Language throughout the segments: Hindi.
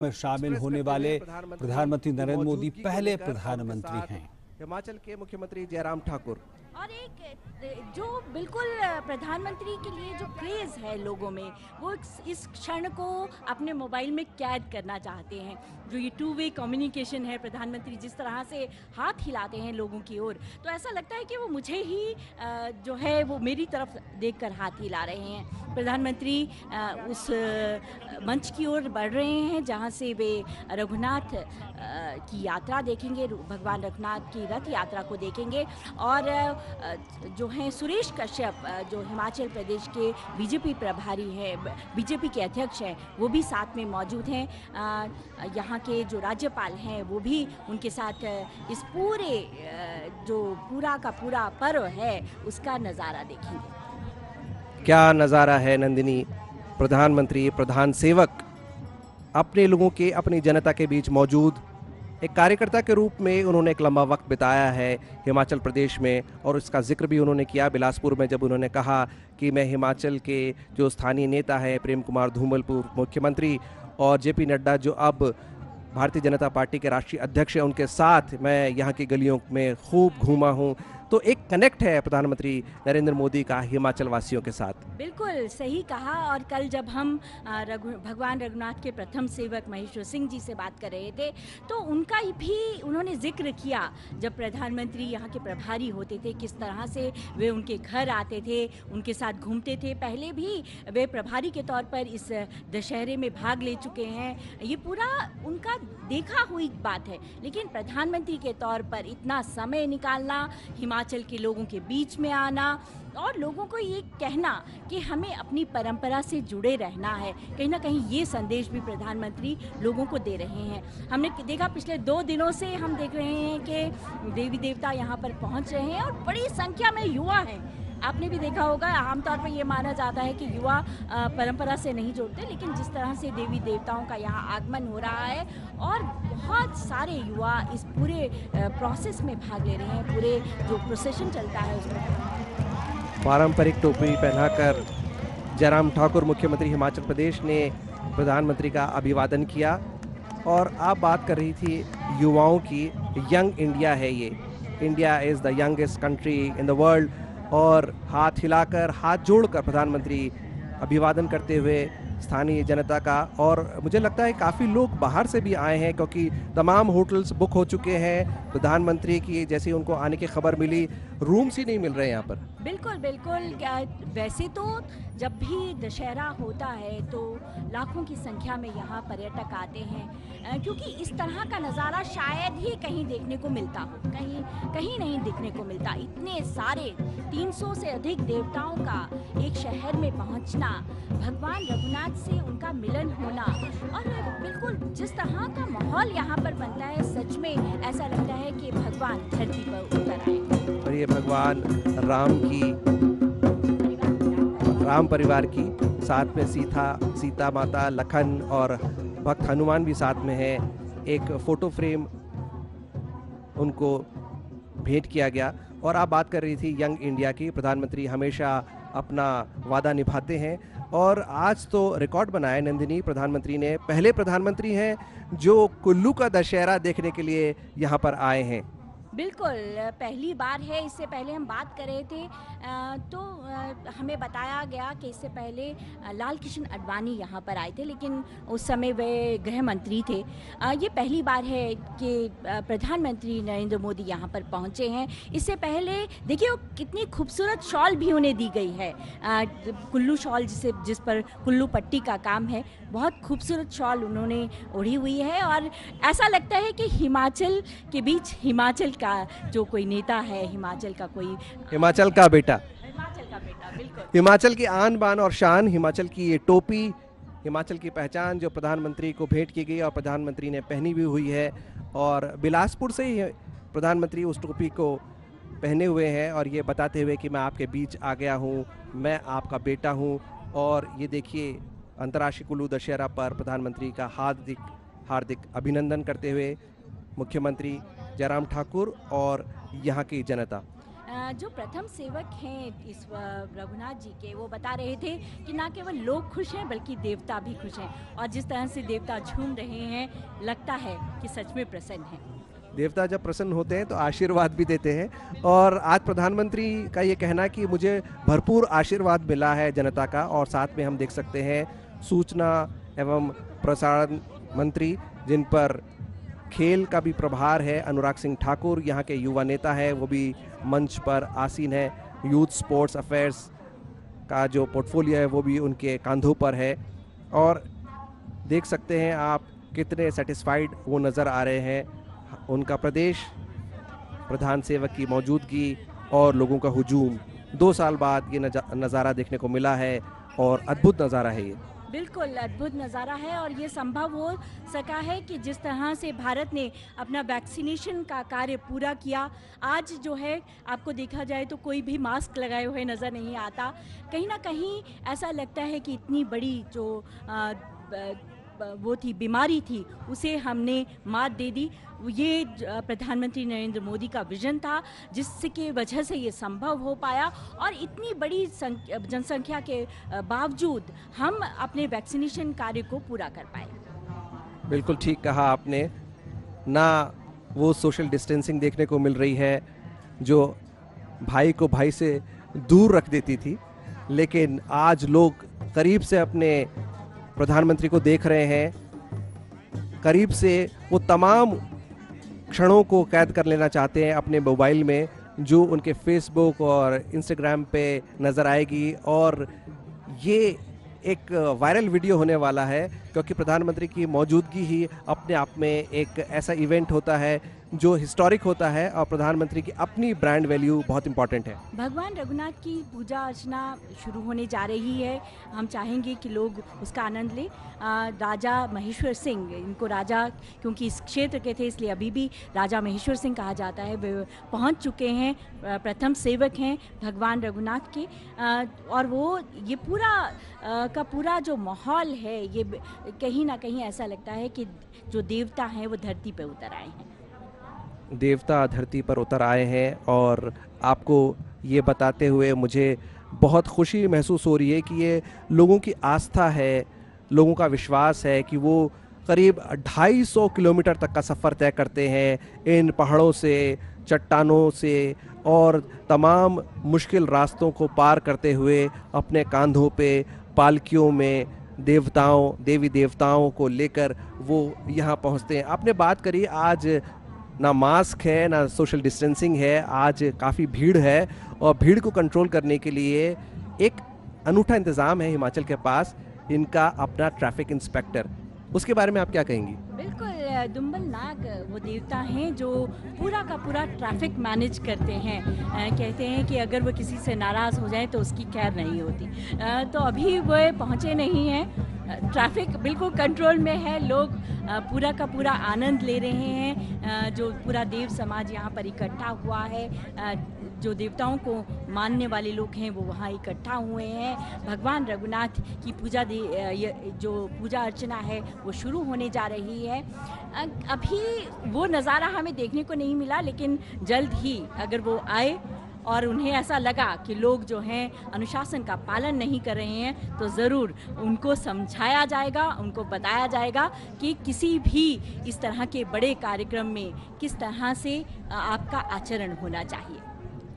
में शामिल होने वाले प्रधानमंत्री नरेंद्र मोदी पहले प्रधानमंत्री हैं। हिमाचल के मुख्यमंत्री जयराम ठाकुर और एक जो बिल्कुल प्रधानमंत्री के लिए जो क्रेज है लोगों में, वो इस क्षण को अपने मोबाइल में कैद करना चाहते हैं। जो ये टू वे कम्युनिकेशन है, प्रधानमंत्री जिस तरह से हाथ हिलाते हैं लोगों की ओर तो ऐसा लगता है कि वो मुझे ही जो है, वो मेरी तरफ़ देखकर हाथ हिला रहे हैं। प्रधानमंत्री उस मंच की ओर बढ़ रहे हैं, जहाँ से वे रघुनाथ की यात्रा देखेंगे, भगवान रघुनाथ की रथ यात्रा को देखेंगे। और जो हैं सुरेश कश्यप जो हिमाचल प्रदेश के बीजेपी प्रभारी हैं बीजेपी के अध्यक्ष हैं, वो भी साथ में मौजूद हैं। यहाँ के जो राज्यपाल हैं, वो भी उनके साथ इस पूरे जो पूरा का पूरा पर्व है, उसका नज़ारा देखेंगे। क्या नज़ारा है नंदिनी? प्रधानमंत्री, प्रधान सेवक, अपने लोगों के, अपनी जनता के बीच मौजूद एक कार्यकर्ता के रूप में उन्होंने एक लंबा वक्त बिताया है हिमाचल प्रदेश में, और इसका ज़िक्र भी उन्होंने किया बिलासपुर में जब उन्होंने कहा कि मैं हिमाचल के जो स्थानीय नेता हैं, प्रेम कुमार धूमल पूर्व मुख्यमंत्री और जे पी नड्डा जो अब भारतीय जनता पार्टी के राष्ट्रीय अध्यक्ष हैं, उनके साथ मैं यहाँ की गलियों में खूब घूमा हूँ। तो एक कनेक्ट है प्रधानमंत्री नरेंद्र मोदी का हिमाचल वासियों के साथ। बिल्कुल, सही कहा। और कल जब हम रघु, भगवान रघुनाथ के प्रथम सेवक महेश्वर सिंह जी से बात कर रहे थे तो उनका भी उन्होंने ज़िक्र किया, जब प्रधानमंत्री यहाँ के प्रभारी होते थे, किस तरह से वे उनके घर आते थे, उनके साथ घूमते थे। पहले भी वे प्रभारी के तौर पर इस दशहरे में भाग ले चुके हैं। ये पूरा उनका देखा हुई बात है। लेकिन प्रधानमंत्री के तौर पर इतना समय निकालना हिमाचल हिमाचल के लोगों के बीच में आना और लोगों को ये कहना कि हमें अपनी परंपरा से जुड़े रहना है। कहीं ना कहीं ये संदेश भी प्रधानमंत्री लोगों को दे रहे हैं। हमने देखा पिछले दो दिनों से हम देख रहे हैं कि देवी देवता यहाँ पर पहुँच रहे हैं और बड़ी संख्या में युवा हैं। आपने भी देखा होगा, आमतौर पर यह माना जाता है कि युवा परंपरा से नहीं जुड़ते, लेकिन जिस तरह से देवी देवताओं का यहाँ आगमन हो रहा है और बहुत सारे युवा इस पूरे प्रोसेस में भाग ले रहे हैं, पूरे जो प्रोसेशन चलता है उसमें। पारंपरिक टोपी पहनाकर जयराम ठाकुर, मुख्यमंत्री हिमाचल प्रदेश ने प्रधानमंत्री का अभिवादन किया। और आप बात कर रही थी युवाओं की, यंग इंडिया है ये। India is the youngest country in the world. और हाथ हिलाकर, हाथ जोड़कर प्रधानमंत्री अभिवादन करते हुए स्थानीय जनता का और मुझे लगता है काफ़ी लोग बाहर से भी आए हैं क्योंकि तमाम होटल्स बुक हो चुके हैं। प्रधानमंत्री की जैसे उनको आने की खबर मिली रूम्स ही नहीं मिल रहे हैं यहाँ पर। बिल्कुल बिल्कुल। वैसे तो जब भी दशहरा होता है तो लाखों की संख्या में यहाँ पर्यटक आते हैं क्योंकि इस तरह का नज़ारा शायद ही कहीं देखने को मिलता हो। कहीं कहीं नहीं देखने को मिलता। इतने सारे 300 से अधिक देवताओं का एक शहर में पहुँचना, भगवान रघुनाथ से उनका मिलन होना और बिल्कुल जिस तरह का माहौल यहाँ पर बनता है, सच में ऐसा लगता है कि भगवान धरती पर उतर आए। और ये भगवान राम की, राम परिवार की साथ में सीता सीता माता, लखन और भक्त हनुमान भी साथ में है। एक फ़ोटो फ्रेम उनको भेंट किया गया। और आप बात कर रही थी यंग इंडिया की, प्रधानमंत्री हमेशा अपना वादा निभाते हैं। और आज तो रिकॉर्ड बनाया नंदिनी, प्रधानमंत्री ने। पहले प्रधानमंत्री हैं जो कुल्लू का दशहरा देखने के लिए यहाँ पर आए हैं। बिल्कुल, पहली बार है, इससे पहले हम बात कर रहे थे। तो हमें बताया गया कि इससे पहले लाल किशन अडवाणी यहाँ पर आए थे, लेकिन उस समय वे गृह मंत्री थे। ये पहली बार है कि प्रधानमंत्री नरेंद्र मोदी यहाँ पर पहुँचे हैं। इससे पहले, देखिए कितनी खूबसूरत शॉल भी उन्हें दी गई है। कुल्लू शॉल जिसे, जिस पर कुल्लू पट्टी का काम है, बहुत खूबसूरत शॉल उन्होंने ओढ़ी हुई है, और ऐसा लगता है कि हिमाचल के बीच हिमाचल का जो कोई नेता है हिमाचल का कोई हिमाचल का बेटा। हिमाचल का बेटा बिल्कुल। हिमाचल की आन बान और शान हिमाचल की ये टोपी हिमाचल की पहचान जो प्रधानमंत्री को भेंट की गई और प्रधानमंत्री ने पहनी भी हुई है और बिलासपुर से ही प्रधानमंत्री उस टोपी को पहने हुए हैं और ये बताते हुए कि मैं आपके बीच आ गया हूँ मैं आपका बेटा हूँ और ये देखिए अंतर्राष्ट्रीय कुल्लू दशहरा पर प्रधानमंत्री का हार्दिक हार्दिक अभिनंदन करते हुए मुख्यमंत्री जयराम ठाकुर और यहाँ की जनता। जो प्रथम सेवक हैं इस रघुनाथ जी के वो बता रहे थे कि ना केवल लोग खुश हैं बल्कि देवता भी खुश हैं। और जिस तरह से देवता झूम रहे हैं लगता है कि सच में प्रसन्न हैं। देवता जब प्रसन्न होते हैं तो आशीर्वाद भी देते हैं। और आज प्रधानमंत्री का ये कहना कि मुझे भरपूर आशीर्वाद मिला है जनता का और साथ में हम देख सकते हैं सूचना एवं प्रसारण मंत्री जिन पर खेल का भी प्रभार है। अनुराग सिंह ठाकुर यहाँ के युवा नेता है, वो भी मंच पर आसीन है। यूथ स्पोर्ट्स अफेयर्स का जो पोर्टफोलियो है, वो भी उनके कंधों पर है। और देख सकते हैं आप कितने सेटिस्फाइड वो नज़र आ रहे हैं। उनका प्रदेश प्रधान सेवक की मौजूदगी और लोगों का हजूम। दो साल बाद ये नज़ारा देखने को मिला है और अद्भुत नज़ारा है ये। बिल्कुल अद्भुत नज़ारा है और ये संभव हो सका है कि जिस तरह से भारत ने अपना वैक्सीनेशन का कार्य पूरा किया आज जो है आपको देखा जाए तो कोई भी मास्क लगाए हुए नज़र नहीं आता। कहीं ना कहीं ऐसा लगता है कि इतनी बड़ी जो आ, वो थी, बीमारी थी, उसे हमने मात दे दी। ये प्रधानमंत्री नरेंद्र मोदी का विजन था जिसके वजह से ये संभव हो पाया। और इतनी बड़ी जनसंख्या के बावजूद हम अपने वैक्सीनेशन कार्य को पूरा कर पाए। बिल्कुल ठीक कहा आपने। ना वो सोशल डिस्टेंसिंग देखने को मिल रही है, जो भाई को भाई से दूर रख देती थी, लेकिन आज लोग करीब से अपने प्रधानमंत्री को देख रहे हैं, करीब से वो तमाम क्षणों को कैद कर लेना चाहते हैं अपने मोबाइल में, जो उनके फेसबुक और इंस्टाग्राम पे नज़र आएगी। और ये एक वायरल वीडियो होने वाला है, क्योंकि प्रधानमंत्री की मौजूदगी ही अपने आप में एक ऐसा इवेंट होता है जो हिस्टोरिक होता है और प्रधानमंत्री की अपनी ब्रांड वैल्यू बहुत इंपॉर्टेंट है। भगवान रघुनाथ की पूजा अर्चना शुरू होने जा रही है। हम चाहेंगे कि लोग उसका आनंद लें। राजा महेश्वर सिंह, इनको राजा, क्योंकि इस क्षेत्र के थे, इसलिए अभी भी राजा महेश्वर सिंह कहा जाता है। वे पहुँच चुके हैं प्रथम सेवक हैं भगवान रघुनाथ के। और वो, ये पूरा का पूरा जो माहौल है, ये कहीं ना कहीं ऐसा लगता है कि जो देवता हैं, वो धरती पर उतर आए हैं। देवता धरती पर उतर आए हैं और आपको ये बताते हुए मुझे बहुत खुशी महसूस हो रही है कि ये लोगों की आस्था है, लोगों का विश्वास है कि वो करीब 250 किलोमीटर तक का सफ़र तय करते हैं इन पहाड़ों से, चट्टानों से और तमाम मुश्किल रास्तों को पार करते हुए अपने कांधों पे पालकियों में देवताओं, देवी देवताओं को लेकर वो यहाँ पहुँचते हैं। आपने बात करी आज ना मास्क है, ना सोशल डिस्टेंसिंग है, आज काफ़ी भीड़ है और भीड़ को कंट्रोल करने के लिए एक अनूठा इंतज़ाम है हिमाचल के पास, इनका अपना ट्रैफ़िक इंस्पेक्टर उसके बारे में आप क्या कहेंगी? बिल्कुल दुम्बल नाग वो देवता हैं जो पूरा का पूरा ट्रैफ़िक मैनेज करते हैं। कहते हैं कि अगर वो किसी से नाराज़ हो जाए तो उसकी खैर नहीं होती। तो अभी वो पहुँचे नहीं हैं। ट्रैफ़िक बिल्कुल कंट्रोल में है। लोग पूरा का पूरा आनंद ले रहे हैं। जो पूरा देव समाज यहाँ पर इकट्ठा हुआ है। जो देवताओं को मानने वाले लोग हैं वो वहाँ इकट्ठा हुए हैं। भगवान रघुनाथ की पूजा जो पूजा अर्चना है वो शुरू होने जा रही है। अभी वो नज़ारा हमें देखने को नहीं मिला, लेकिन जल्द ही अगर वो आए और उन्हें ऐसा लगा कि लोग जो हैं अनुशासन का पालन नहीं कर रहे हैं तो ज़रूर उनको समझाया जाएगा, उनको बताया जाएगा कि किसी भी इस तरह के बड़े कार्यक्रम में किस तरह से आपका आचरण होना चाहिए।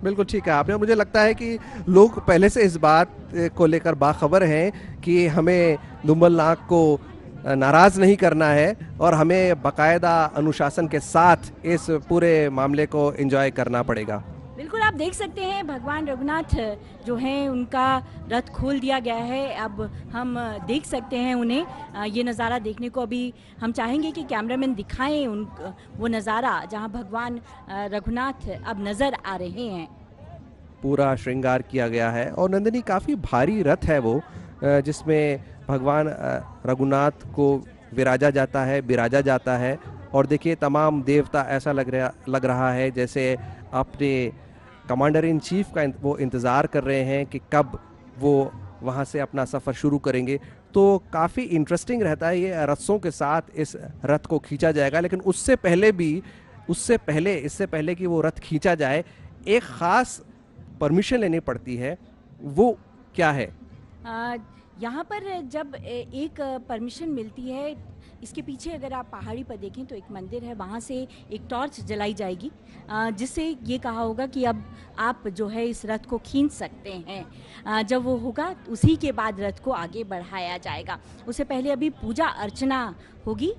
बिल्कुल ठीक है आपने। मुझे लगता है कि लोग पहले से इस बात को लेकर बाखबर हैं कि हमें दुम्बल नाग को नाराज़ नहीं करना है और हमें बाकायदा अनुशासन के साथ इस पूरे मामले को एंजॉय करना पड़ेगा। बिल्कुल आप देख सकते हैं भगवान रघुनाथ जो हैं उनका रथ खोल दिया गया है। अब हम देख सकते हैं उन्हें। ये नज़ारा देखने को अभी हम चाहेंगे कि कैमरामैन दिखाएँ उन वो नज़ारा जहाँ भगवान रघुनाथ अब नज़र आ रहे हैं। पूरा श्रृंगार किया गया है और नंदिनी काफ़ी भारी रथ है वो जिसमें भगवान रघुनाथ को विराजा जाता है बिराजा जाता है। और देखिए तमाम देवता ऐसा लग रहा लग रहा है जैसे अपने कमांडर इन चीफ का वो इंतज़ार कर रहे हैं कि कब वो वहाँ से अपना सफ़र शुरू करेंगे। तो काफ़ी इंटरेस्टिंग रहता है ये रस्सों के साथ इस रथ को खींचा जाएगा। लेकिन उससे पहले भी उससे पहले इससे पहले कि वो रथ खींचा जाए एक ख़ास परमिशन लेनी पड़ती है। वो क्या है? आ, यहाँ पर जब एक परमिशन मिलती है, इसके पीछे अगर आप पहाड़ी पर देखें तो एक मंदिर है, वहाँ से एक टॉर्च जलाई जाएगी जिससे ये कहा होगा कि अब आप जो है इस रथ को खींच सकते हैं। जब वो होगा, उसी के बाद रथ को आगे बढ़ाया जाएगा। उससे पहले अभी पूजा अर्चना होगी।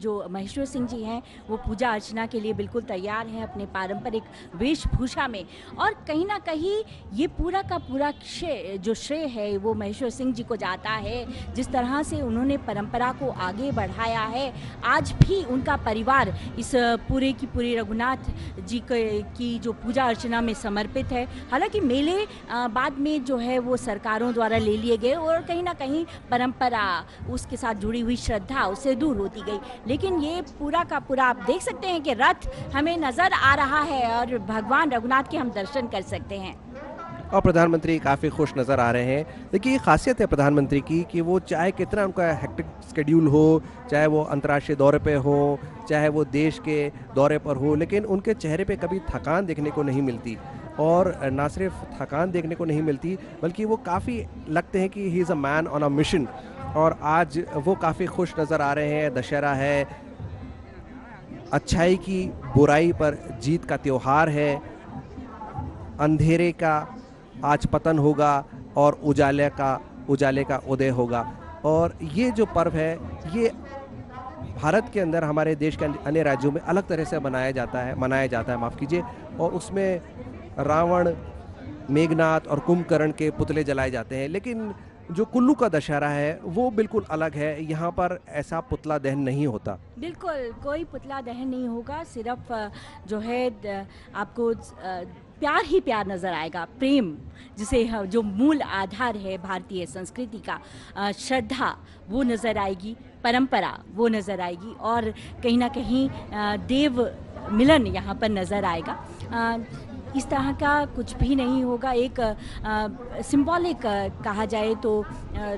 जो महेश्वर सिंह जी हैं, वो पूजा अर्चना के लिए बिल्कुल तैयार हैं अपने पारंपरिक वेशभूषा में। और कहीं ना कहीं ये पूरा का पूरा श्रेय जो श्रेय है, वो महेश्वर सिंह जी को जाता है। जिस तरह से उन्होंने परंपरा को आगे बढ़ाया है, आज भी उनका परिवार इस पूरे की पूरी रघुनाथ जी के- जो पूजा अर्चना में समर्पित है। हालाँकि मेले बाद में जो है वो सरकारों द्वारा ले लिए गए और कहीं ना कहीं परंपरा, उसके साथ जुड़ी हुई श्रद्धा उससे दूर होती गई। लेकिन ये पूरा का पूरा आप देख सकते हैं कि रथ हमें नज़र आ रहा है और भगवान रघुनाथ के हम दर्शन कर सकते हैं। और प्रधानमंत्री काफ़ी खुश नज़र आ रहे हैं। देखिए, ये खासियत है प्रधानमंत्री की कि वो चाहे कितना उनका हेक्टिक स्केड्यूल हो, चाहे वो अंतर्राष्ट्रीय दौरे पे हो, चाहे वो देश के दौरे पर हो, लेकिन उनके चेहरे पे कभी थकान देखने को नहीं मिलती। और ना सिर्फ़ थकान देखने को नहीं मिलती, बल्कि वो काफ़ी लगते हैं कि he is a man on a mission और आज वो काफ़ी खुश नज़र आ रहे हैं, दशहरा है। अच्छाई की बुराई पर जीत का त्यौहार है। अंधेरे का आज पतन होगा और उजाले का उजाले का उदय होगा। और ये जो पर्व है, ये भारत के अंदर, हमारे देश के अन्य राज्यों में अलग तरह से मनाया जाता है, मनाया जाता है, माफ़ कीजिए। और उसमें रावण मेघनाथ और कुंभकर्ण के पुतले जलाए जाते हैं। लेकिन जो कुल्लू का दशहरा है, वो बिल्कुल अलग है। यहाँ पर ऐसा पुतला दहन नहीं होता। बिल्कुल, कोई पुतला दहन नहीं होगा, सिर्फ़ जो है आपको प्यार ही प्यार नज़र आएगा। प्रेम, जिसे जो मूल आधार है भारतीय संस्कृति का श्रद्धा, वो नज़र आएगी, परंपरा, वो नज़र आएगी, और कहीं ना कहीं देव मिलन यहाँ पर नज़र आएगा। इस तरह का कुछ भी नहीं होगा। एक सिंबॉलिक कहा जाए तो अ,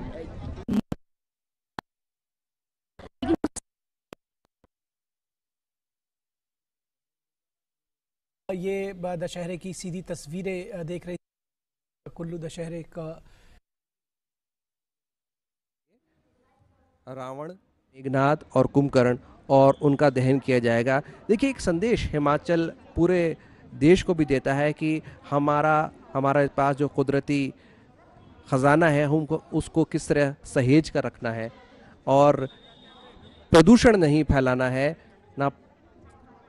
ये दशहरे की सीधी तस्वीरें देख रही कुल्लू दशहरे का रावण मेघनाथ और कुंभकर्ण और उनका दहन किया जाएगा। देखिए एक संदेश हिमाचल पूरे देश को भी देता है कि हमारा हमारे पास जो कुदरती ख़जाना है हमको उसको किस तरह सहेज कर रखना है और प्रदूषण नहीं फैलाना है ना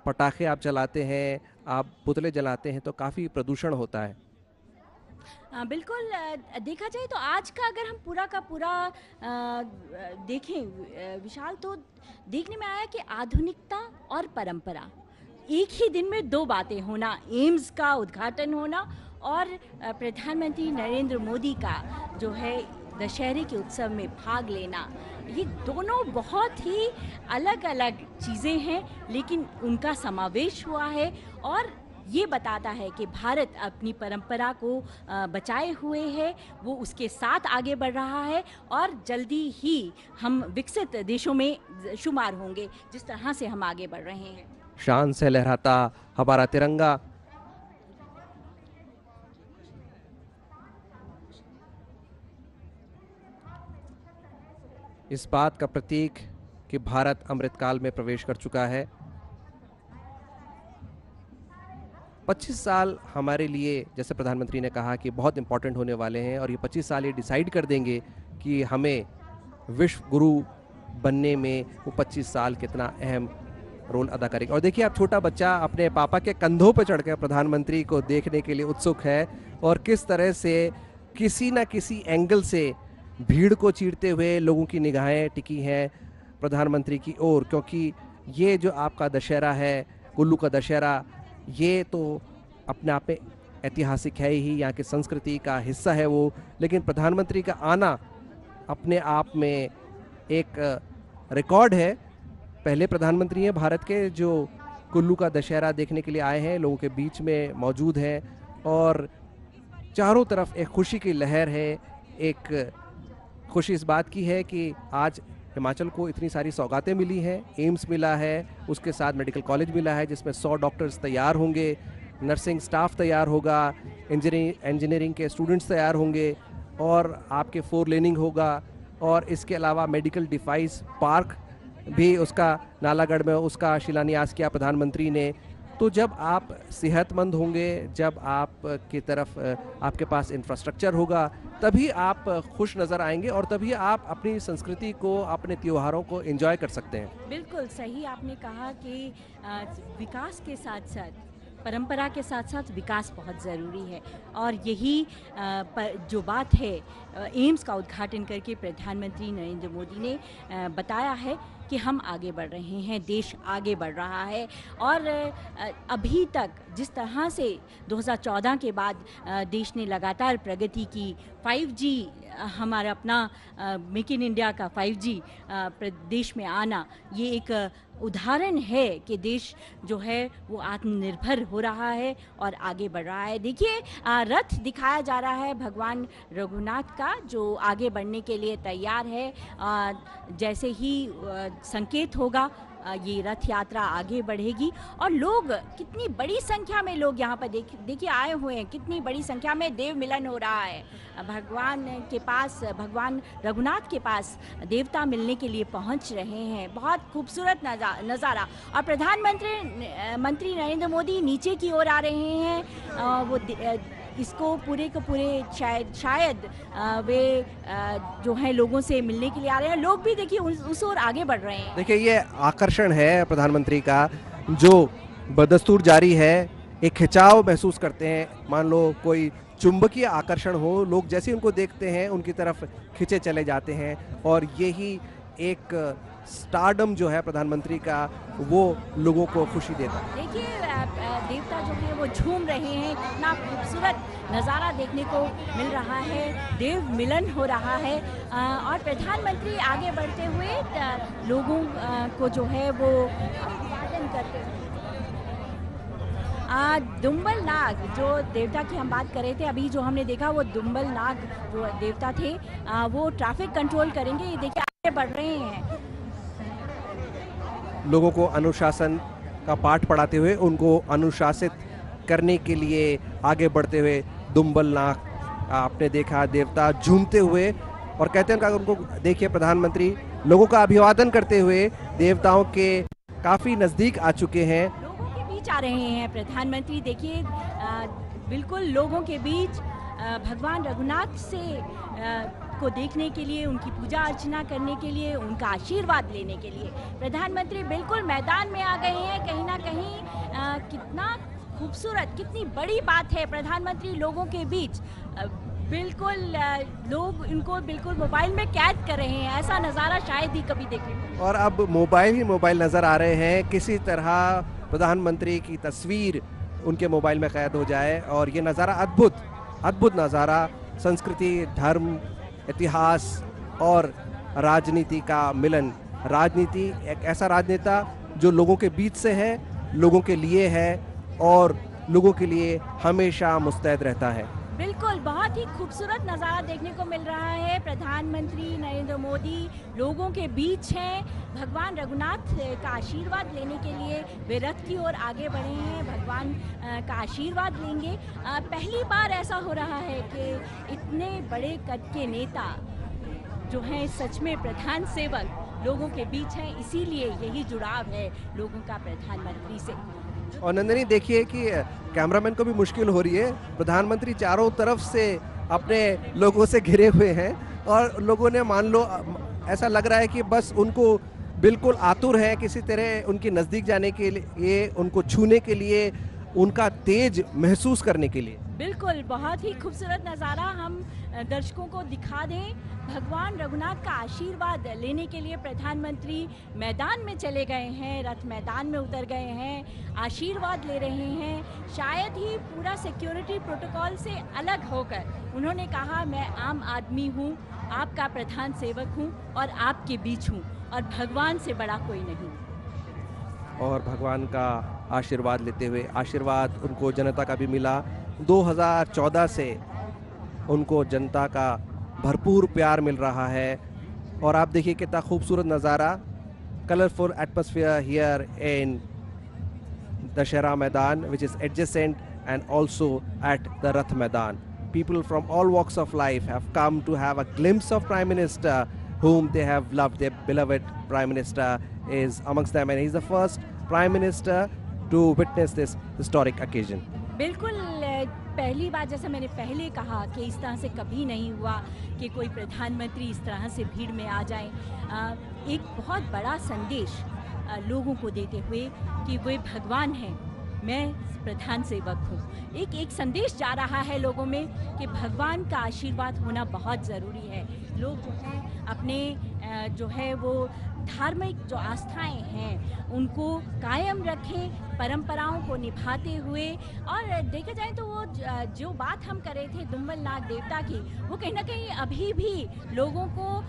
पटाखे आप जलाते हैं आप पुतले जलाते हैं तो काफ़ी प्रदूषण होता है। आ, बिल्कुल देखा जाए तो आज का अगर हम पूरा का पूरा देखें विशाल तो देखने में आया कि आधुनिकता और परंपरा। एक ही दिन में दो बातें होना, एम्स का उद्घाटन होना और प्रधानमंत्री नरेंद्र मोदी का जो है दशहरे के उत्सव में भाग लेना। ये दोनों बहुत ही अलग अलग चीज़ें हैं, लेकिन उनका समावेश हुआ है और ये बताता है कि भारत अपनी परंपरा को बचाए हुए है, वो उसके साथ आगे बढ़ रहा है और जल्दी ही हम विकसित देशों में शुमार होंगे, जिस तरह से हम आगे बढ़ रहे हैं। शान से लहराता हमारा तिरंगा। इस बात का प्रतीक कि भारत अमृतकाल में प्रवेश कर चुका है। 25 साल हमारे लिए, जैसे प्रधानमंत्री ने कहा कि बहुत इंपॉर्टेंट होने वाले हैं और ये 25 साल ये डिसाइड कर देंगे कि हमें विश्व गुरु बनने में वो 25 साल कितना अहम रोल अदा करेगा। और देखिए, आप छोटा बच्चा अपने पापा के कंधों पर चढ़कर प्रधानमंत्री को देखने के लिए उत्सुक है और किस तरह से किसी न किसी एंगल से भीड़ को चीरते हुए लोगों की निगाहें टिकी हैं प्रधानमंत्री की ओर, क्योंकि ये जो आपका दशहरा है कुल्लू का दशहरा, ये तो अपने आप में ऐतिहासिक है ही, यहाँ की संस्कृति का हिस्सा है वो। लेकिन प्रधानमंत्री का आना अपने आप में एक रिकॉर्ड है पहले प्रधानमंत्री हैं, भारत के जो कुल्लू का दशहरा देखने के लिए आए हैं, लोगों के बीच में मौजूद हैं और चारों तरफ़ एक खुशी की लहर है, एक खुशी इस बात की है कि आज हिमाचल को इतनी सारी सौगातें मिली हैं, एम्स मिला है, उसके साथ मेडिकल कॉलेज मिला है, जिसमें सौ डॉक्टर्स तैयार होंगे, नर्सिंग स्टाफ तैयार होगा इंजीनियरिंग इंजीनियरिंग के स्टूडेंट्स तैयार होंगे और आपके फोर लेनिंग होगा और इसके अलावा मेडिकल डिवाइस पार्क भी उसका नालागढ़ में उसका शिलान्यास किया प्रधानमंत्री ने। तो जब आप सेहतमंद होंगे, जब आप की तरफ़ आपके पास इंफ्रास्ट्रक्चर होगा, तभी आप खुश नज़र आएँगे और तभी आप अपनी संस्कृति को, अपने त्योहारों को एंजॉय कर सकते हैं। बिल्कुल, सही आपने कहा कि विकास के साथ साथ, परंपरा के साथ साथ विकास बहुत ज़रूरी है। और यही जो बात है एम्स का उद्घाटन करके प्रधानमंत्री नरेंद्र मोदी ने बताया है कि हम आगे बढ़ रहे हैं देश आगे बढ़ रहा है। और अभी तक जिस तरह से 2014 के बाद देश ने लगातार प्रगति की 5G अ, हमारा अपना मेक इन इंडिया का 5G प्रदेश प्र- देश में आना ये एक उदाहरण है कि देश जो है, वो आत्मनिर्भर हो रहा है और आगे बढ़ रहा है। देखिए रथ दिखाया जा रहा है भगवान रघुनाथ का, जो आगे बढ़ने के लिए तैयार है। जैसे ही संकेत होगा ये रथ यात्रा आगे बढ़ेगी। और लोग, कितनी बड़ी संख्या में लोग यहाँ पर देख, देखिए आए हुए हैं। कितनी बड़ी संख्या में देव मिलन हो रहा है। भगवान के पास, भगवान रघुनाथ के पास देवता मिलने के लिए पहुँच रहे हैं। बहुत खूबसूरत नजा, नज़ारा। और प्रधानमंत्री मंत्री नरेंद्र मोदी नीचे की ओर आ रहे हैं। वो इसको पूरे के पूरे शायद शायद वे जो है लोगों से मिलने के लिए आ रहे हैं। लोग भी देखिए उस, ओर आगे बढ़ रहे हैं। देखिए ये आकर्षण है प्रधानमंत्री का जो बदस्तूर जारी है एक खिंचाव महसूस करते हैं। मान लो कोई चुंबकीय आकर्षण हो लोग जैसे उनको देखते हैं उनकी तरफ़ खिंचे चले जाते हैं। और यही एक स्टारडम जो है प्रधानमंत्री का वो लोगों को खुशी देता है। देखिए देवता जो है वो झूम रहे हैं। कितना खूबसूरत नज़ारा देखने को मिल रहा है। देव मिलन हो रहा है। और प्रधानमंत्री आगे बढ़ते हुए लोगों को जो है वो अभिवादन करते हुए दुम्बल नाग जो देवता की हम बात कर रहे थे अभी जो हमने देखा वो दुम्बल नाग जो देवता थे आ, वो ट्रैफ़िक कंट्रोल करेंगे। ये देखिए आगे बढ़ रहे हैं। लोगों को अनुशासन का पाठ पढ़ाते हुए उनको अनुशासित करने के लिए आगे बढ़ते हुए दुम्बल नाक आपने देखा देवता झूमते हुए और कहते हैं अगर उनको देखिए प्रधानमंत्री लोगों का अभिवादन करते हुए देवताओं के काफ़ी नज़दीक आ चुके हैं। लोगों के बीच आ रहे हैं प्रधानमंत्री देखिए बिल्कुल लोगों के बीच भगवान रघुनाथ से अ, को देखने के लिए उनकी पूजा अर्चना करने के लिए उनका आशीर्वाद लेने के लिए। प्रधानमंत्री बिल्कुल मैदान में आ गए हैं। कहीं ना कहीं अ, कितना खूबसूरत कितनी बड़ी बात है प्रधानमंत्री लोगों के बीच। बिल्कुल लोग इनको बिल्कुल मोबाइल में कैद कर रहे हैं। ऐसा नज़ारा शायद ही कभी देखने को और अब मोबाइल ही मोबाइल नज़र आ रहे हैं। किसी तरह प्रधानमंत्री की तस्वीर उनके मोबाइल में कैद हो जाए और ये नज़ारा अद्भुत अद्भुत नज़ारा संस्कृति धर्म इतिहास और राजनीति का मिलन। राजनीति एक ऐसा राजनेता जो लोगों के बीच से है, लोगों के लिए है और लोगों के लिए हमेशा मुस्तैद रहता है। बिल्कुल, बहुत ही खूबसूरत नज़ारा देखने को मिल रहा है। प्रधानमंत्री नरेंद्र मोदी लोगों के बीच हैं। भगवान रघुनाथ का आशीर्वाद लेने के लिए वे रथ की ओर आगे बढ़े हैं। भगवान का आशीर्वाद लेंगे। पहली बार ऐसा हो रहा है कि इतने बड़े कद के नेता जो हैं सच में प्रधान सेवक लोगों के बीच हैं, इसीलिए यही जुड़ाव है लोगों का प्रधानमंत्री से। और नंदनी देखिए कि कैमरामैन को भी मुश्किल हो रही है। प्रधानमंत्री चारों तरफ़ से अपने लोगों से घिरे हुए हैं और लोगों ने, मान लो ऐसा लग रहा है कि बस उनको बिल्कुल आतुर है किसी तरह उनके नज़दीक जाने के लिए, उनको छूने के लिए उनका तेज महसूस करने के लिए। बिल्कुल बहुत ही खूबसूरत नज़ारा हम दर्शकों को दिखा दें। भगवान रघुनाथ का आशीर्वाद लेने के लिए प्रधानमंत्री मैदान में चले गए हैं रथ मैदान में उतर गए हैं आशीर्वाद ले रहे हैं। शायद ही पूरा सिक्योरिटी प्रोटोकॉल से अलग होकर उन्होंने कहा मैं आम आदमी हूँ आपका प्रधान सेवक हूँ और आपके बीच हूँ और भगवान से बड़ा कोई नहीं। और भगवान का आशीर्वाद लेते हुए आशीर्वाद उनको जनता का भी मिला 2014 से उनको जनता का भरपूर प्यार मिल रहा है और आप देखिए कितना खूबसूरत नज़ारा colourful atmosphere here in Dussehra Maidan which is adjacent and also at the Rath Maidan. People from all walks of life have come to have a glimpse of Prime Minister whom they have loved. Their beloved Prime Minister is amongst them and he's the first Prime Minister to witness this historic occasion. बिल्कुल पहली बात जैसा मैंने पहले कहा कि इस तरह से कभी नहीं हुआ कि कोई प्रधानमंत्री इस तरह से भीड़ में आ जाए। एक बहुत बड़ा संदेश लोगों को देते हुए कि वे भगवान हैं। मैं प्रधान सेवक हूँ। एक एक संदेश जा रहा है लोगों में कि भगवान का आशीर्वाद होना बहुत ज़रूरी है। लोग जो है, अपने जो है वो धार्मिक जो आस्थाएँ हैं, उनको कायम रखें, परंपराओं को निभाते हुए। और देखा जाए तो वो जो बात हम कर रहे थे दुम्बल नाग देवता की, वो कहीं ना कहीं अभी भी लोगों को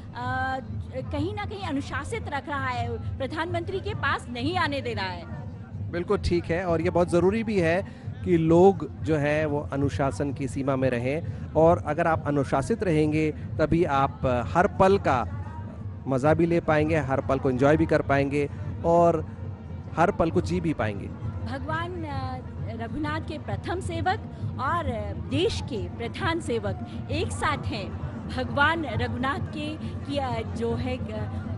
कहीं ना कहीं अनुशासित रख रहा है। प्रधानमंत्री के पास नहीं आने दे रहा है। बिल्कुल ठीक है, और ये बहुत ज़रूरी भी है कि लोग जो है, वो अनुशासन की सीमा में रहें। और अगर आप अनुशासित रहेंगे, तभी आप हर पल का मज़ा भी ले पाएँगे हर पल को एंजॉय भी कर पाएँगे और हर पल को जी भी पाएँगे। भगवान रघुनाथ के प्रथम सेवक और देश के प्रधान सेवक एक साथ हैं। भगवान रघुनाथ के की अ, जो है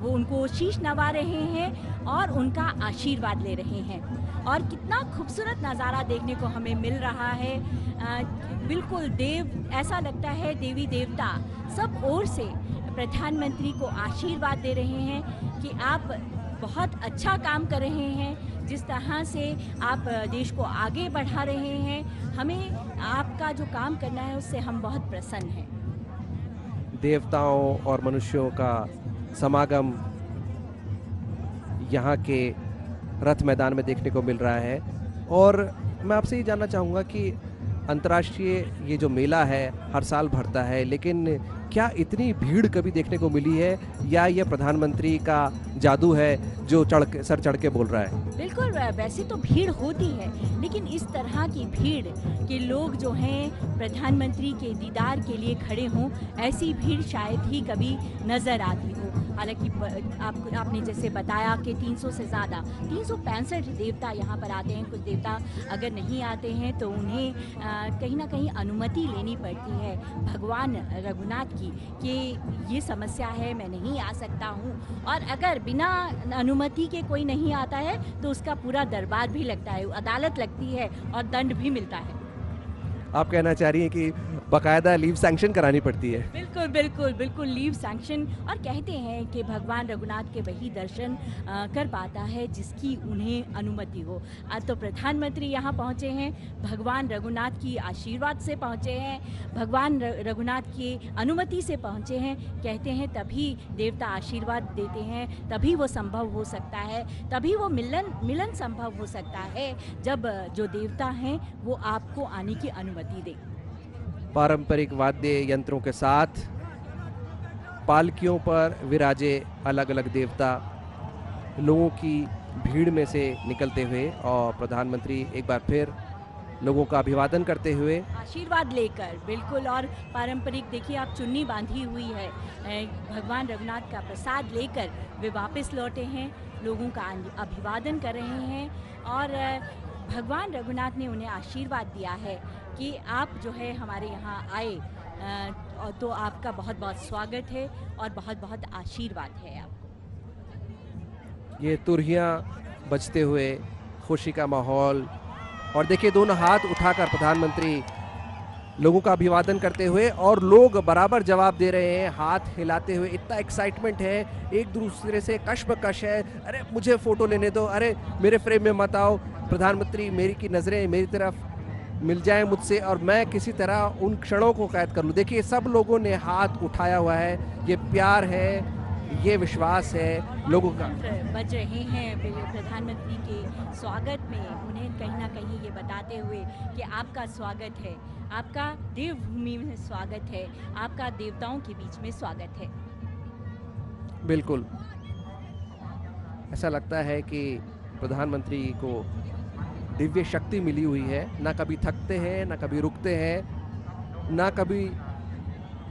वो उनको शीश नवा रहे हैं और उनका आशीर्वाद ले रहे हैं। और कितना खूबसूरत नज़ारा देखने को हमें मिल रहा है। बिल्कुल देव ऐसा लगता है देवी देवता सब ओर से प्रधानमंत्री को आशीर्वाद दे रहे हैं कि आप बहुत अच्छा काम कर रहे हैं, जिस तरह से आप देश को आगे बढ़ा रहे हैं। हमें आपका जो काम करना है, उससे हम बहुत प्रसन्न हैं। देवताओं और मनुष्यों का समागम यहाँ के रथ मैदान में देखने को मिल रहा है। और मैं आपसे ये जानना चाहूँगा कि अंतर्राष्ट्रीय ये जो मेला है, हर साल भरता है, लेकिन क्या इतनी भीड़ कभी देखने को मिली है? या यह प्रधानमंत्री का जादू है जो चढ़ सर चढ़ के बोल रहा है? बिल्कुल वैसे तो भीड़ होती है, लेकिन इस तरह की भीड़ के लोग जो हैं, प्रधानमंत्री के दीदार के लिए खड़े हों, ऐसी भीड़ शायद ही कभी नज़र आती हो। हालाँकि आप, आपने जैसे बताया कि 300 से ज़्यादा, तीन सौ पैंसठ देवता यहाँ पर आते हैं। कुछ देवता अगर नहीं आते हैं तो उन्हें कहीं ना कहीं अनुमति लेनी पड़ती है भगवान रघुनाथ की कि ये समस्या है, मैं नहीं आ सकता हूँ। और अगर बिना अनुमति के कोई नहीं आता है तो उसका पूरा दरबार भी लगता है, अदालत लगती है और दंड भी मिलता है। आप कहना चाह रही हैं कि बाकायदा लीव सैंक्शन करानी पड़ती है। बिल्कुल बिल्कुल बिल्कुल लीव सैंक्शन और कहते हैं कि भगवान रघुनाथ के वही दर्शन अ, कर पाता है जिसकी उन्हें अनुमति हो। आज तो प्रधानमंत्री यहाँ पहुँचे हैं भगवान रघुनाथ की आशीर्वाद से पहुँचे हैं भगवान रघुनाथ की अनुमति से पहुँचे हैं। कहते हैं तभी देवता आशीर्वाद देते हैं तभी वो संभव हो सकता है तभी वो मिलन मिलन संभव हो सकता है। जब जो देवता हैं वो आपको आने की अनुमति दें। पारंपरिक वाद्य यंत्रों के साथ पालकियों पर विराजे अलग अलग देवता लोगों की भीड़ में से निकलते हुए और प्रधानमंत्री एक बार फिर लोगों का अभिवादन करते हुए आशीर्वाद लेकर बिल्कुल और पारंपरिक देखिए आप चुन्नी बांधी हुई है। भगवान रघुनाथ का प्रसाद लेकर वे वापस लौटे हैं लोगों का अभिवादन कर रहे हैं और भगवान रघुनाथ ने उन्हें आशीर्वाद दिया है। कि आप जो है हमारे यहाँ आए तो आपका बहुत बहुत स्वागत है और बहुत बहुत आशीर्वाद है आप ये तुरहियाँ बजते हुए खुशी का माहौल और देखिए दोनों हाथ उठाकर प्रधानमंत्री लोगों का अभिवादन करते हुए और लोग बराबर जवाब दे रहे हैं, हाथ हिलाते हुए इतना एक्साइटमेंट है, एक दूसरे से कश्मकश है, अरे मुझे फ़ोटो लेने दो, अरे मेरे फ्रेम में मत आओ, प्रधानमंत्री मेरी की नज़रें मेरी तरफ़ मिल जाए मुझसे और मैं किसी तरह उन क्षणों को कैद कर लूँ। देखिए सब लोगों ने हाथ उठाया हुआ है। ये प्यार है ये विश्वास है लोगों का। बज रहे हैं प्रधानमंत्री के स्वागत में। उन्हें कहीं ना कहीं ये बताते हुए कि आपका स्वागत है। आपका देवभूमि में स्वागत है। आपका देवताओं के बीच में स्वागत है। बिल्कुल। ऐसा लगता है कि प्रधानमंत्री को दिव्य शक्ति मिली हुई है। ना कभी थकते हैं, ना कभी रुकते हैं, ना कभी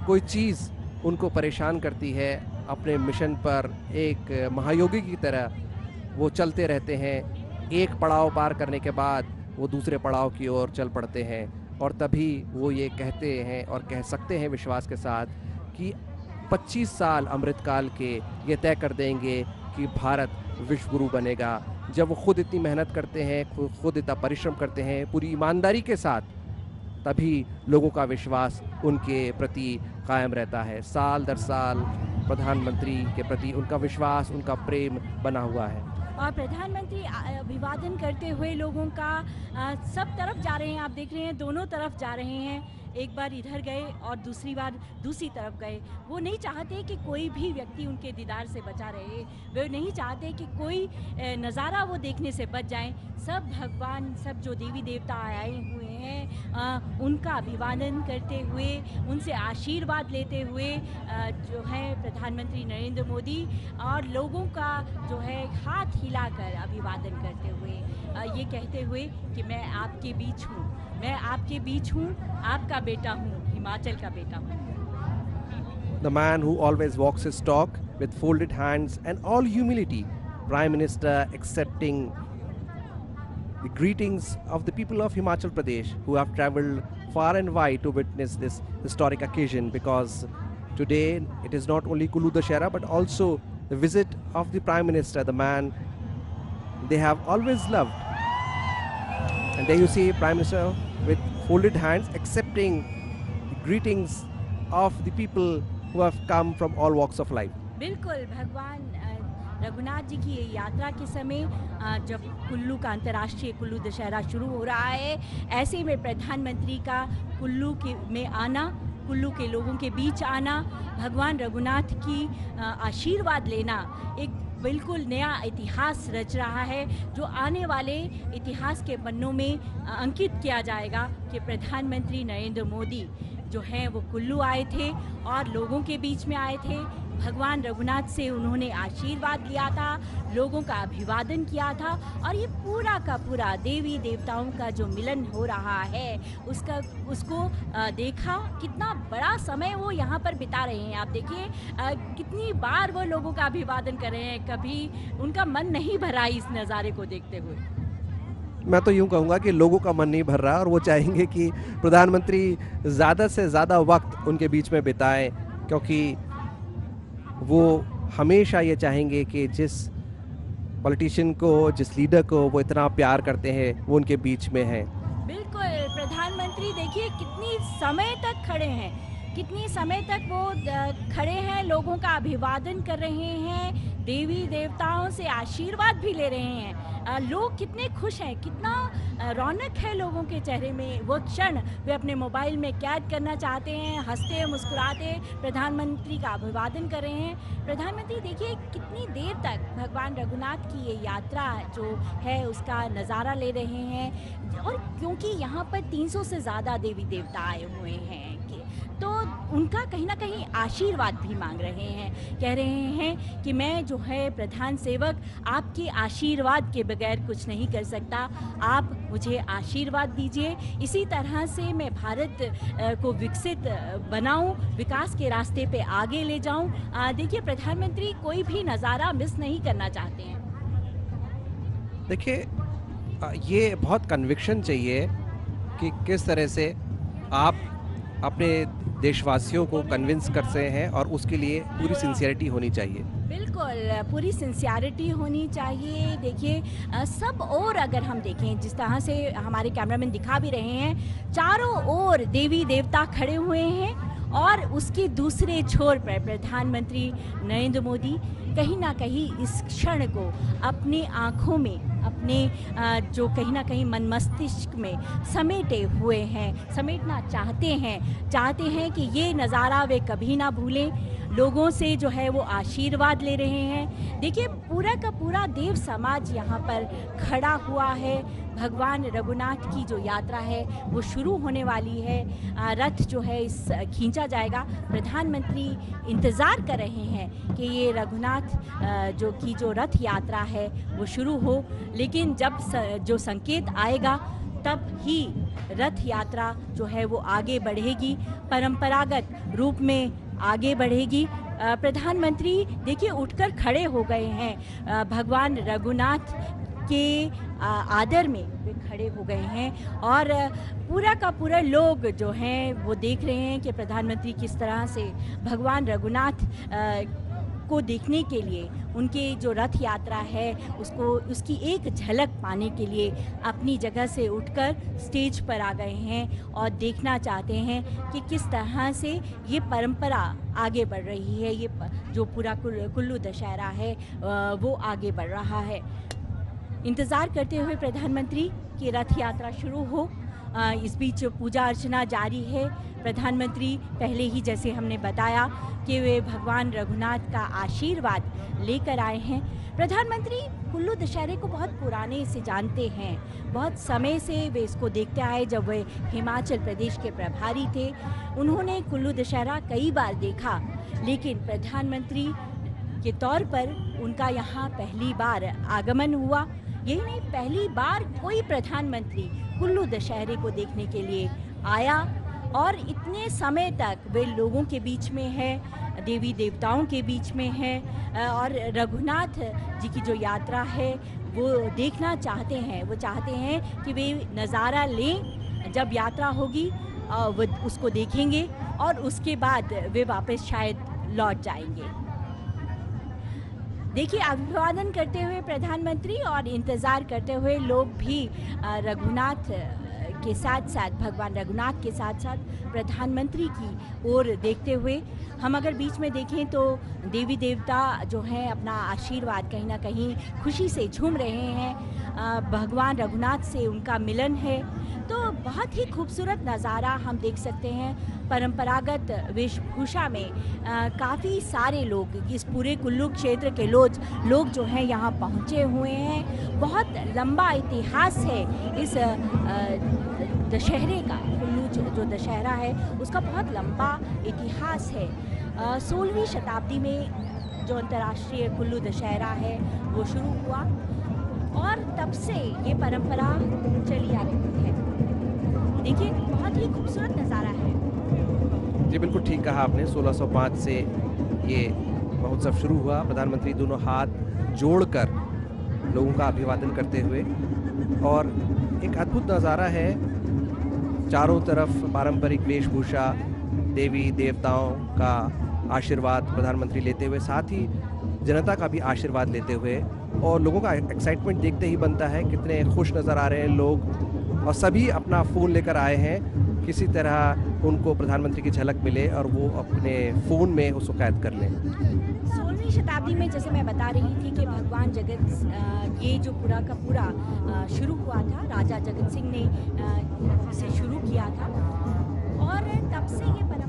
कोई चीज़ उनको परेशान करती है। अपने मिशन पर एक महायोगी की तरह वो चलते रहते हैं। एक पड़ाव पार करने के बाद वो दूसरे पड़ाव की ओर चल पड़ते हैं और तभी वो ये कहते हैं और कह सकते हैं विश्वास के साथ कि 25 साल अमृतकाल के ये तय कर देंगे कि भारत विश्वगुरु बनेगा। जब वो खुद इतनी मेहनत करते हैं खुद इतना परिश्रम करते हैं, पूरी ईमानदारी के साथ, तभी लोगों का विश्वास उनके प्रति कायम रहता है। साल दर साल प्रधानमंत्री के प्रति उनका विश्वास, उनका प्रेम बना हुआ है। और प्रधानमंत्री अभिवादन करते हुए लोगों का सब तरफ़ जा रहे हैं, आप देख रहे हैं, दोनों तरफ़ जा रहे हैं। एक बार इधर गए और दूसरी बार दूसरी तरफ़ गए। वो नहीं चाहते कि कोई भी व्यक्ति उनके दीदार से बचा रहे। वे नहीं चाहते कि कोई नज़ारा वो देखने से बच जाए। सब भगवान सब जो देवी देवता आए हुए हैं उनका अभिवादन करते हुए उनसे आशीर्वाद लेते हुए अ, जो है प्रधानमंत्री नरेंद्र मोदी और लोगों का जो है हाथ हिलाकर अभिवादन करते हुए अ, ये कहते हुए कि मैं आपके बीच हूँ। मैं आपके बीच हूँ आपका बेटा हूँ हिमाचल का बेटा हूँ The man who always walks his talk with folded hands and all humility, Prime Minister accepting the greetings of the people of Himachal Pradesh who have traveled far and wide to witness this historic occasion because today it is not only Kulu Dashera but also the visit of the Prime Minister, the man they have always loved. And there you see Prime Minister with folded hands, accepting the greetings of the people who have come from all walks of life. बिल्कुल, भगवान रघुनाथ जी की यात्रा के समय जब कुल्लू का अंतर्राष्ट्रीय कुल्लू दशहरा शुरू हो रहा है, ऐसे में प्रधानमंत्री का कुल्लू के में आना, कुल्लू के लोगों के बीच आना, भगवान रघुनाथ की आशीर्वाद लेना, एक बिल्कुल नया इतिहास रच रहा है, जो आने वाले इतिहास के पन्नों में अंकित किया जाएगा कि प्रधानमंत्री नरेंद्र मोदी जो हैं, वो कुल्लू आए थे और लोगों के बीच में आए थे। भगवान रघुनाथ से उन्होंने आशीर्वाद लिया था, लोगों का अभिवादन किया था और ये पूरा का पूरा देवी देवताओं का जो मिलन हो रहा है, उसका, उसको देखा कितना बड़ा समय वो यहाँ पर बिता रहे हैं। आप देखिए कितनी बार वो लोगों का अभिवादन कर रहे हैं, कभी उनका मन नहीं भरा इस नज़ारे को देखते हुए। मैं तो यूँ कहूँगा कि लोगों का मन नहीं भर रहा और वो चाहेंगे कि प्रधानमंत्री ज़्यादा से ज़्यादा वक्त उनके बीच में बिताएँ, क्योंकि वो हमेशा ये चाहेंगे कि जिस पॉलिटिशियन को, जिस लीडर को वो इतना प्यार करते हैं, वो उनके बीच में है। बिल्कुल, प्रधानमंत्री देखिए कितनी समय तक खड़े हैं। कितनी समय तक वो खड़े हैं, लोगों का अभिवादन कर रहे हैं, देवी देवताओं से आशीर्वाद भी ले रहे हैं। लोग कितने खुश हैं, कितना रौनक है लोगों के चेहरे में, वो क्षण वे अपने मोबाइल में कैद करना चाहते हैं, हँसते मुस्कुराते प्रधानमंत्री का अभिवादन कर रहे हैं। प्रधानमंत्री, देखिए, कितनी देर तक भगवान रघुनाथ की ये यात्रा जो है, उसका नज़ारा ले रहे हैं और क्योंकि यहाँ पर 300 से ज़्यादा देवी देवता आए हुए हैं तो उनका कहीं ना कहीं आशीर्वाद भी मांग रहे हैं। कह रहे हैं कि मैं जो है प्रधान सेवक, आपके आशीर्वाद के बगैर कुछ नहीं कर सकता। आप मुझे आशीर्वाद दीजिए। इसी तरह से मैं भारत को विकसित बनाऊँ, विकास के रास्ते पे आगे ले जाऊँ। देखिए, प्रधानमंत्री कोई भी नज़ारा मिस नहीं करना चाहते हैं। देखिए ये बहुत कन्विक्शन चाहिए कि किस तरह से आप अपने देशवासियों को कन्विंस करते हैं और उसके लिए पूरी सिंसियरिटी होनी चाहिए। बिल्कुल, पूरी सिंसियरिटी होनी चाहिए। देखिए सब और अगर हम देखें, जिस तरह से हमारे कैमरामैन दिखा भी रहे हैं, चारों ओर देवी देवता खड़े हुए हैं और उसके दूसरे छोर पर प्रधानमंत्री नरेंद्र मोदी कहीं ना कहीं इस क्षण को अपनी आँखों में, अपने जो कहीं ना कहीं मन मस्तिष्क में समेटे हुए हैं, समेटना चाहते हैं चाहते हैं कि ये नज़ारा वे कभी ना भूलें। लोगों से जो है वो आशीर्वाद ले रहे हैं। देखिए, पूरा का पूरा देव समाज यहाँ पर खड़ा हुआ है। भगवान रघुनाथ की जो यात्रा है, वो शुरू होने वाली है। रथ जो है इस, खींचा जाएगा। प्रधानमंत्री इंतज़ार कर रहे हैं कि ये रघुनाथ जो की जो रथ यात्रा है, वो शुरू हो। लेकिन जब जो संकेत आएगा, तब ही रथ यात्रा जो है वो आगे बढ़ेगी। परंपरागत रूप में आगे बढ़ेगी। प्रधानमंत्री, देखिए, उठकर खड़े हो गए हैं। भगवान रघुनाथ के आदर में वे खड़े हो गए हैं और पूरा का पूरा लोग जो हैं, वो देख रहे हैं कि प्रधानमंत्री किस तरह से भगवान रघुनाथ को देखने के लिए, उनके जो रथ यात्रा है, उसको, उसकी एक झलक पाने के लिए अपनी जगह से उठकर स्टेज पर आ गए हैं और देखना चाहते हैं कि किस तरह से ये परंपरा आगे बढ़ रही है, ये जो पूरा कुल्लू दशहरा है वो आगे बढ़ रहा है। इंतज़ार करते हुए प्रधानमंत्री की रथ यात्रा शुरू हो। इस बीच पूजा अर्चना जारी है। प्रधानमंत्री, पहले ही जैसे हमने बताया कि वे भगवान रघुनाथ का आशीर्वाद लेकर आए हैं। प्रधानमंत्री, कुल्लू दशहरे को बहुत पुराने से जानते हैं। बहुत समय से वे इसको देखते आए जब वे हिमाचल प्रदेश के प्रभारी थे। उन्होंने कुल्लू दशहरा कई बार देखा, लेकिन प्रधानमंत्री के तौर पर उनका यहाँ पहली बार आगमन हुआ। यही नहीं, पहली बार कोई प्रधानमंत्री कुल्लू दशहरे को देखने के लिए आया और इतने समय तक वे लोगों के बीच में है, देवी देवताओं के बीच में है और रघुनाथ जी की जो यात्रा है, वो देखना चाहते हैं। वो चाहते हैं कि वे नज़ारा लें, जब यात्रा होगी वो उसको देखेंगे और उसके बाद वे वापस शायद लौट जाएँगे। देखिए, अभिवादन करते हुए प्रधानमंत्री और इंतज़ार करते हुए लोग भी रघुनाथ के साथ साथ भगवान रघुनाथ के साथ साथ प्रधानमंत्री की ओर देखते हुए हम अगर बीच में देखें तो देवी देवता जो हैं, अपना आशीर्वाद कहीं ना कहीं खुशी से झूम रहे हैं। भगवान रघुनाथ से उनका मिलन है। तो बहुत ही खूबसूरत नज़ारा हम देख सकते हैं। परंपरागत वेशभूषा में काफ़ी सारे लोग इस पूरे कुल्लू क्षेत्र के लोग लोग जो हैं यहाँ पहुँचे हुए हैं। बहुत लंबा इतिहास है इस दशहरे का, कुल्लू जो जो दशहरा है, उसका बहुत लंबा इतिहास है। सोलहवीं शताब्दी में जो अंतर्राष्ट्रीय कुल्लू दशहरा है, वो शुरू हुआ और तब से ये परंपरा चली आ रही है। देखिए, बहुत ही खूबसूरत नज़ारा है। जी, बिल्कुल ठीक कहा आपने। 1605 से ये महोत्सव शुरू हुआ। प्रधानमंत्री दोनों हाथ जोड़कर लोगों का अभिवादन करते हुए। और एक अद्भुत नज़ारा है। चारों तरफ़ पारंपरिक वेशभूषा, देवी देवताओं का आशीर्वाद प्रधानमंत्री लेते हुए, साथ ही जनता का भी आशीर्वाद लेते हुए। और लोगों का एक्साइटमेंट देखते ही बनता है, कितने खुश नज़र आ रहे हैं लोग। और सभी अपना फ़ोन लेकर आए हैं। किसी तरह उनको प्रधानमंत्री की झलक मिले और वो अपने फ़ोन में उसको कैद कर लें। सोलहवीं शताब्दी में जैसे मैं बता रही थी कि भगवान जगत ये जो पूरा का पूरा शुरू हुआ था, राजा जगत सिंह ने इसे शुरू किया था। और तब से ये परंपरा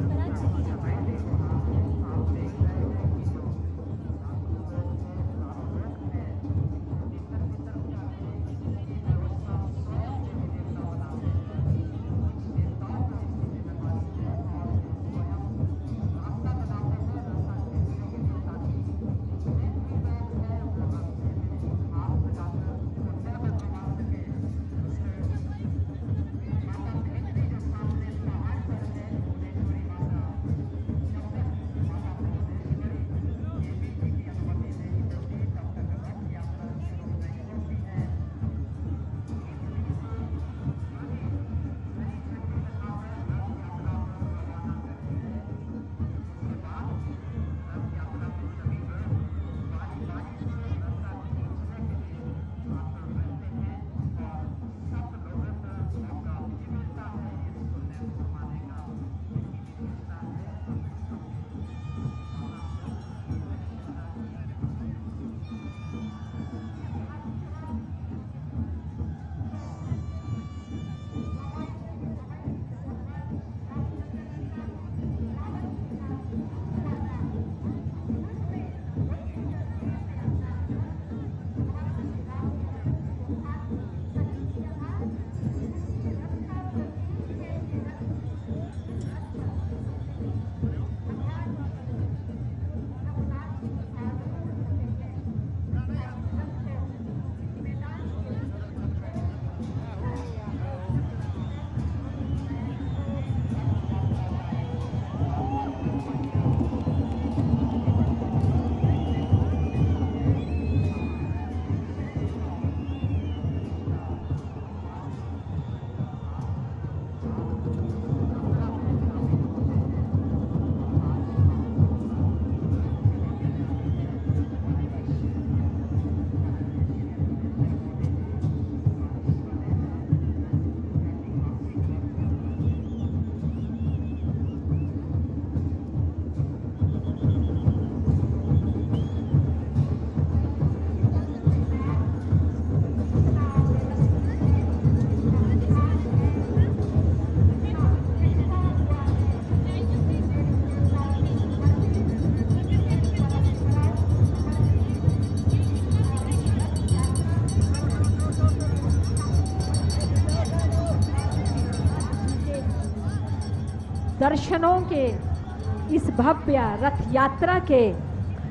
दर्शनों के इस भव्य रथ यात्रा के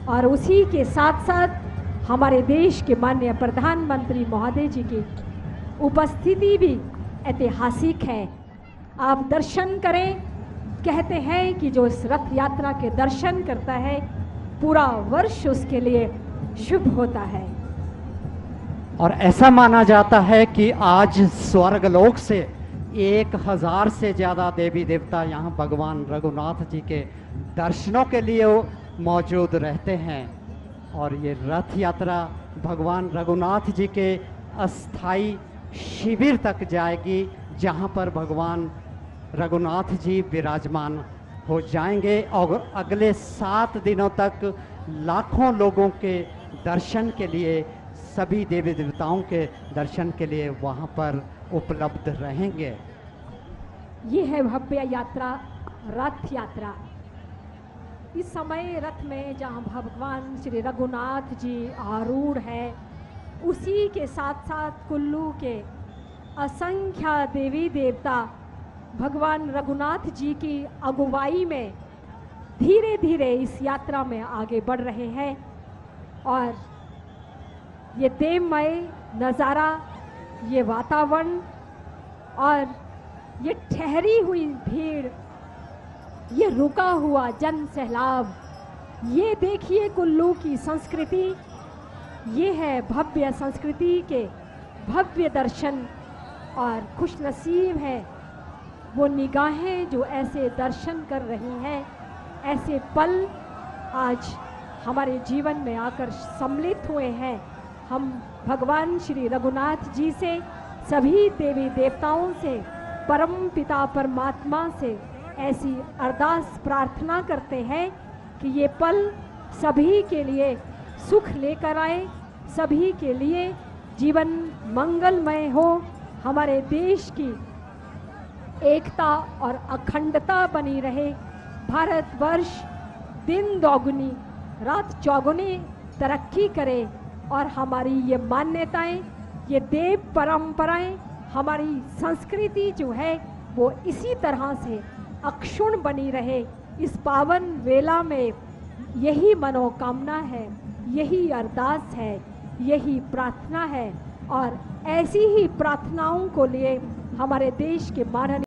और उसी के साथ साथ हमारे देश के माननीय प्रधानमंत्री महोदय जी की उपस्थिति भी ऐतिहासिक है। आप दर्शन करें, कहते हैं कि जो इस रथ यात्रा के दर्शन करता है, पूरा वर्ष उसके लिए शुभ होता है। और ऐसा माना जाता है कि आज स्वर्गलोक से एक हज़ार से ज़्यादा देवी देवता यहाँ भगवान रघुनाथ जी के दर्शनों के लिए मौजूद रहते हैं। और ये रथ यात्रा भगवान रघुनाथ जी के अस्थाई शिविर तक जाएगी, जहाँ पर भगवान रघुनाथ जी विराजमान हो जाएँगे। और अगले सात दिनों तक लाखों लोगों के दर्शन के लिए, सभी देवी देवताओं के दर्शन के लिए वहाँ पर उपलब्ध रहेंगे। ये है भव्य यात्रा, रथ यात्रा। इस समय रथ में जहाँ भगवान श्री रघुनाथ जी आरूढ़ है, उसी के साथ साथ कुल्लू के असंख्य देवी देवता भगवान रघुनाथ जी की अगुवाई में धीरे धीरे इस यात्रा में आगे बढ़ रहे हैं और ये देवमय नज़ारा, ये वातावरण और ये ठहरी हुई भीड़, ये रुका हुआ जन सैलाब, ये देखिए कुल्लू की संस्कृति, ये है भव्य संस्कृति के भव्य दर्शन और खुशनसीब है। वो निगाहें जो ऐसे दर्शन कर रही हैं, ऐसे पल आज हमारे जीवन में आकर सम्मिलित हुए हैं। हम भगवान श्री रघुनाथ जी से, सभी देवी देवताओं से परम पिता परमात्मा से ऐसी अरदास प्रार्थना करते हैं कि ये पल सभी के लिए सुख लेकर आए, सभी के लिए जीवन मंगलमय हो। हमारे देश की एकता और अखंडता बनी रहे। भारतवर्ष दिन दोगुनी, रात चौगुनी तरक्की करे और हमारी ये मान्यताएँ, ये देव परंपराएँ हमारी संस्कृति जो है, वो इसी तरह से अक्षुण बनी रहे। इस पावन वेला में यही मनोकामना है, यही अरदास है, यही प्रार्थना है और ऐसी ही प्रार्थनाओं को लिए हमारे देश के माननीय